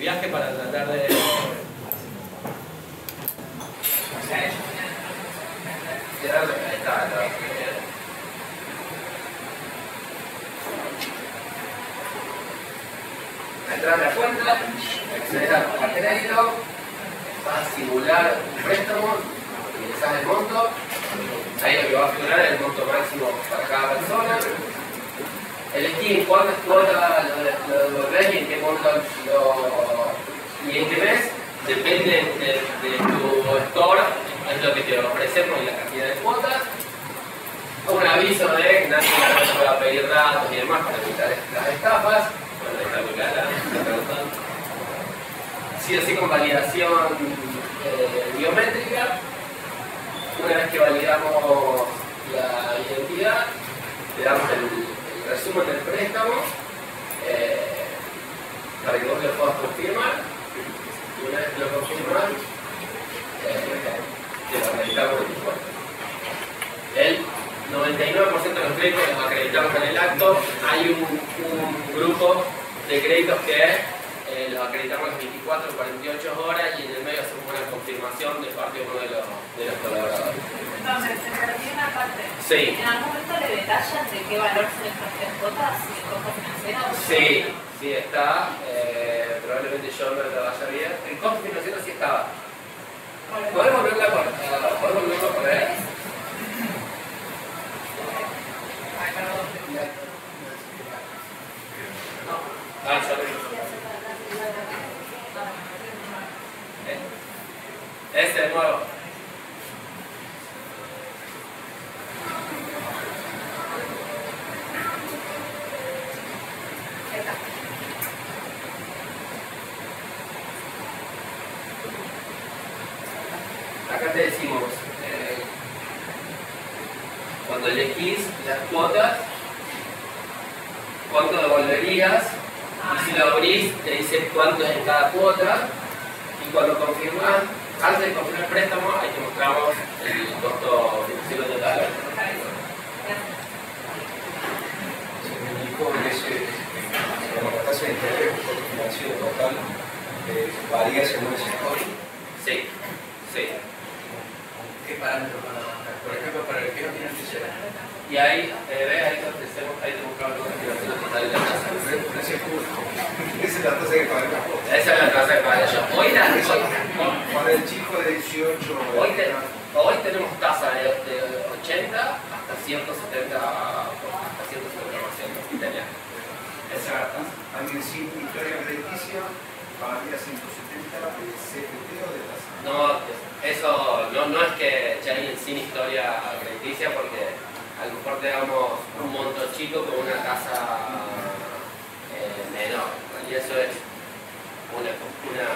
viaje para tratar de... Entrar a la cuenta, acceder al crédito, va a simular un préstamo, utilizar el monto, ahí lo que va a figurar es el monto máximo para cada persona. Elegir cuántas cuotas lo, lo devolvés y en qué monto lo, mes, depende de, tu store, es lo que te ofrecemos y la cantidad de cuotas. Un aviso de nadie va a pedir datos y demás para evitar las estafas Sí así con validación eh, biométrica. Una vez que validamos la identidad, le damos el, resumen del préstamo eh, para que vos lo puedas confirmar. Y una vez que lo confirmas, eh, lo acreditamos en tu El 99% de los créditos los acreditamos en el acto. Hay un grupo de créditos que eh, los acreditamos las 24 o 48 horas y en el medio hacemos una confirmación de parte de uno de los, de los colaboradores. Entonces, se perdió una parte. Sí. ¿En algún momento le detallan de qué valor son estas tres cuotas? ¿En costo financiero? Sí, sí está. Eh, probablemente yo no lo vaya bien. En costo financiero sí estaba. ¿Podemos volverla a poner? ¿Podemos volverla a poner? Perdón. Ah. Ese de nuevo. Acá te decimos, eh, cuando elegís las cuotas, cuánto devolverías y si lo abrís, te dice cuánto es en cada cuota. Y cuando confirmas, antes de confirmar el préstamo, ahí te mostramos el costo financiero total. Sí, sí. ¿Qué parámetros van a marcar? Por ejemplo, para el que no tiene fiscal. Y ahí, eh, ves, ahí te, ahí te el costo financiero total de la tasa. Esa es la tasa que paga cuota. Esa es la tasa que paga yo. Hoy, la, Para el chico de 18 hoy, te- hoy tenemos tasa de, de 80 hasta 170 hasta 170% italiana. Esa es la tasa. alguien sin historia crediticia pagaría 170 de CFT o de tasa. No, eso no, no es que alguien sin historia crediticia porque a lo mejor te damos un monto chico con una tasa eh, menor. Y eso es una, una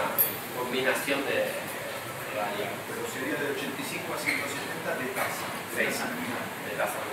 combinación de, de variables. Pero sería de 85 a 170 de tasa. Sí. Tasa. De tasa